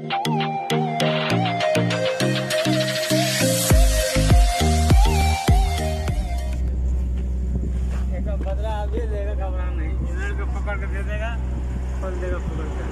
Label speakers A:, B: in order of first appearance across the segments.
A: एक घबरा नहीं। इधर को पकड़ के दे देगा खोल देगा पकड़ के।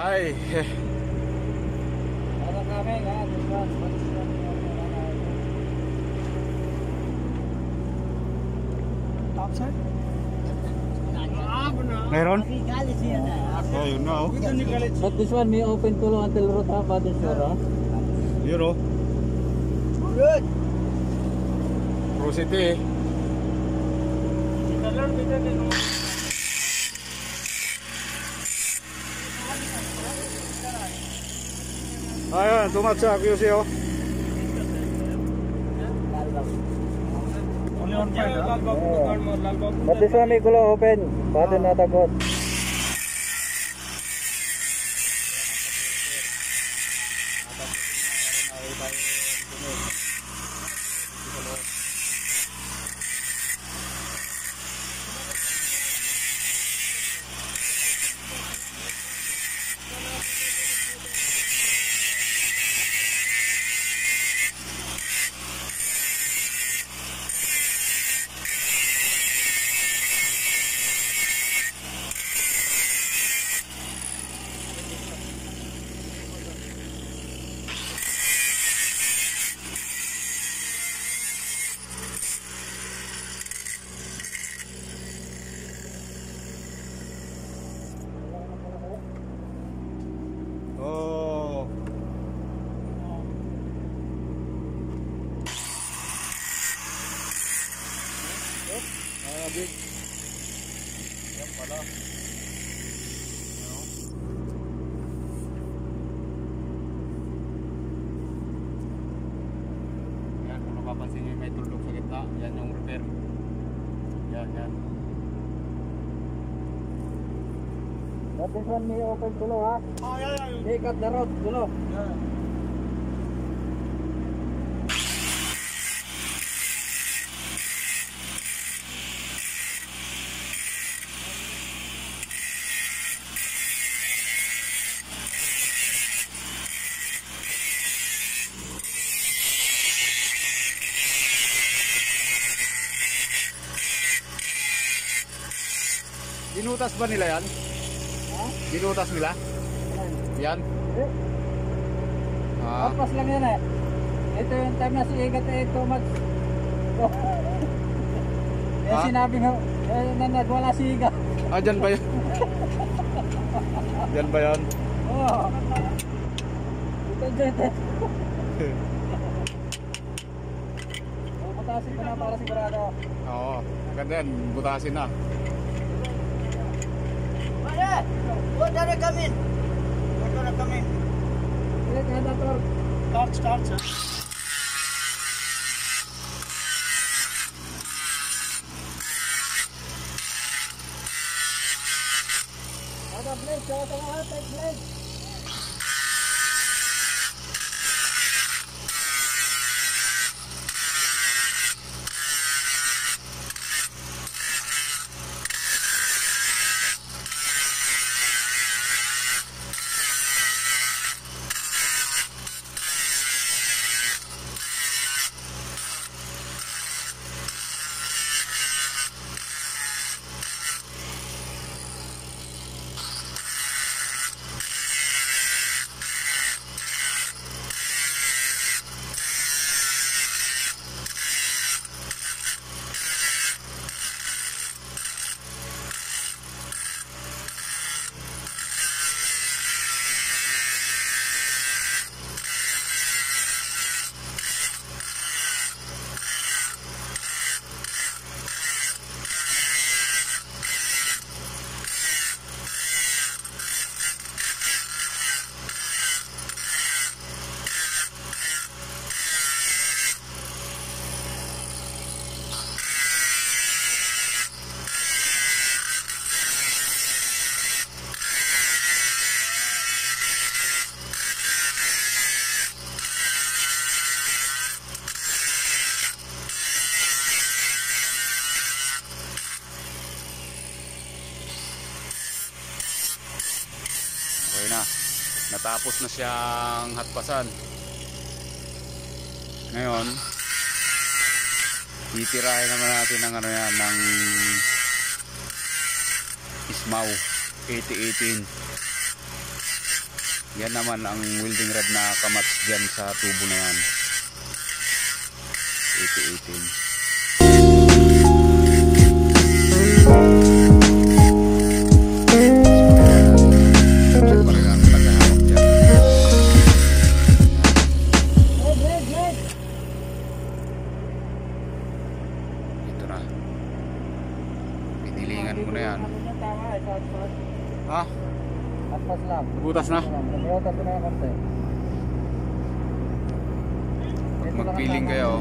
B: Ay,
A: Ada kami kan, Topside?
B: meron?
A: Galit siya na.
B: Oh, oh.
A: Ni galit.
C: But this one may open to long until road ha, but it's sure ha.
B: Yun oh.
A: Good.
B: Pro City eh.
A: Color bigyan din.
B: Ayun, tumat sa QC oh.
A: Only card mo, Lal Babu.
C: But this one kulo open, but not
B: Big. Yan pala. Yan, kung napapansin nyo may tuldok sa gitna, yan yung repair. Yan, yan.
C: But this one may open to long ha.
A: Oh, yeah, yeah.
C: Cut the road,
A: yeah.
B: Binutas ba nila yan?
C: Ha?
B: Binutas nila? Yan?
C: Eh,
B: Ah,
C: Tapos lang yan eh. Ito yung time na si Igat eh, too much. eh,
B: Ha?
C: sinabi nga, eh, na nagwala si Igat.
B: ah dyan ba yan? dyan ba yan?
C: Oo. Ito, ito, ito. Oh, Patasin ko na para sigurado.
B: Oo, maganda yan. Butasin na.
A: Dad! What are I coming? in? What
C: did I come in?
A: Torch, torch.
B: Natapos na siyang hatpasan. Ngayon titirahin naman natin ng ano yan ng Ismaw 8018 yan naman ang welding rod na kamats dyan sa tubo na yan. 8018 Yan.
C: Sa atpas.
B: Ha?
C: Atpas lang.
B: Butas na?
C: Butas na yung konti.
B: Pag magpiling kayo,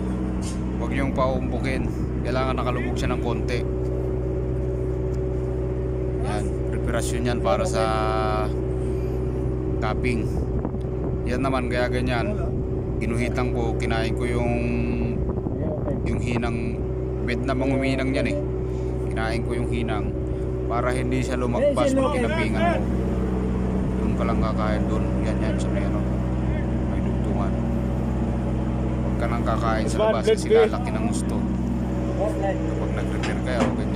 B: huwag niyong paumpukin. Kailangan nakalubog siya ng konti. Yan, preparasyon yan para sa cupping. Yan naman, kaya ganyan. Ginuhitan ko, kinain ko yung yung hinang bed na manguminang yan eh. Kinain ko yung hinang para hindi siya lumagpas pag kinapingan mo. Yung ka lang kakain doon. Yan yan sa may ano. May dugtungan. Huwag ka nang kakain sa labas kasi lalaki ng gusto. Kapag nag-prepare kayo, ganyan.